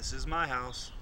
This is my house.